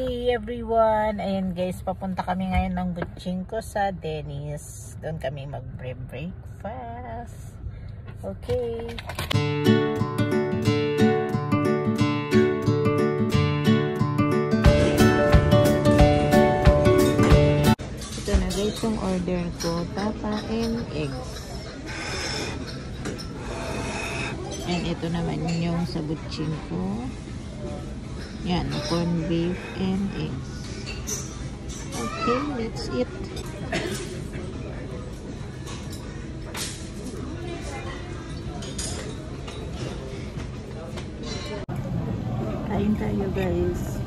everyone! Ayan guys, papunta kami ngayon ng Butchingko sa Dennis. Doon kami mag-breakfast. Okay. Ito na guys yung order ko. Tapa and eggs. And ito naman yung sa Butchingko. Yan, corn beef and eggs. Okay, let's eat. Kain tayo guys.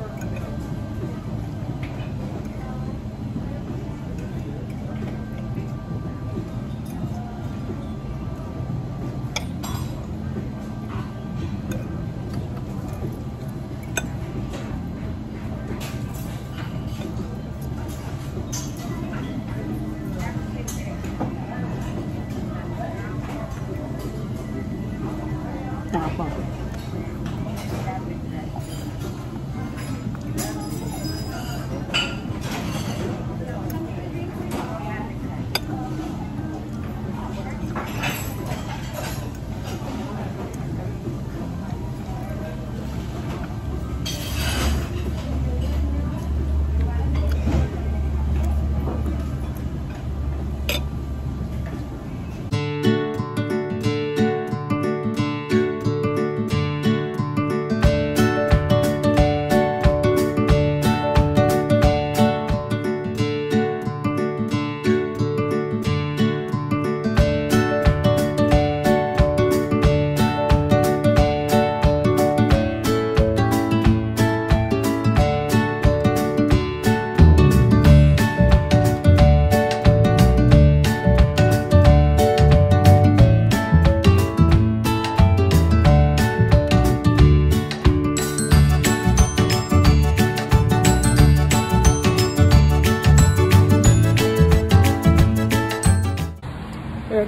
Tapa.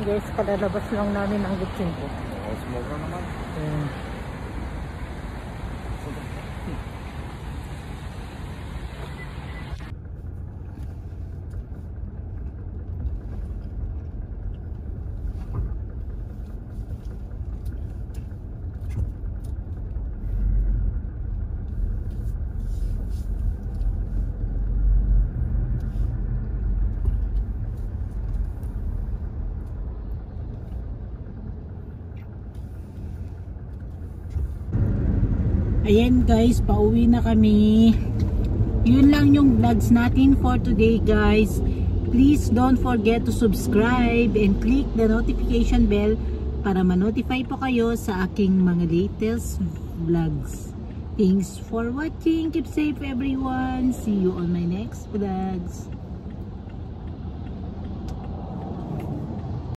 Guys, kalalabas lang namin ang gutsin ko. Oh, sumobra naman. Ayan. Ayan guys, pauwi na kami. Yun lang yung vlogs natin for today guys. Please don't forget to subscribe and click the notification bell para ma-notify po kayo sa aking mga latest vlogs. Thanks for watching. Keep safe everyone. See you on my next vlogs.